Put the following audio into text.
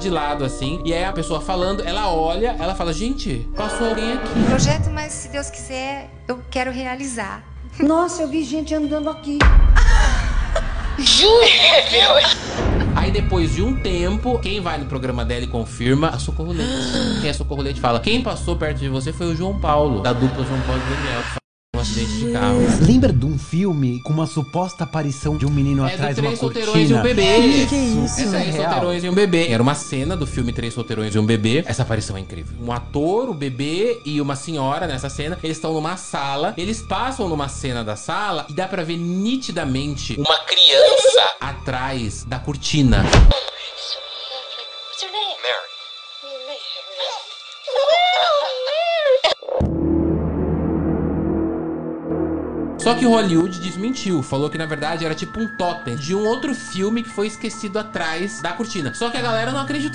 de lado assim, e aí a pessoa falando, ela olha, ela fala: "Gente, passou alguém aqui". Projeto, mas se Deus quiser, eu quero realizar. Nossa, eu vi gente andando aqui. Aí depois de um tempo, quem vai no programa dela e confirma, a Socorro Leite. Quem é Socorro Leite fala: "Quem passou perto de você foi o João Paulo, da dupla João Paulo e Daniel". Um acidente de carro. Lembra de um filme com uma suposta aparição de um menino É do atrás de uma Três cortina? Solteirões e um Bebê. Que isso? Essa é é real. Solteirões e um Bebê. Era uma cena do filme Três Solteirões e um Bebê. Essa aparição é incrível. Um ator, o bebê e uma senhora nessa cena. Eles estão numa sala. Eles passam numa cena da sala e dá pra ver nitidamente uma criança atrás da cortina. What's your name? Mary. Só que Hollywood desmentiu, falou que na verdade era tipo um totem de um outro filme que foi esquecido atrás da cortina. Só que a galera não acreditou.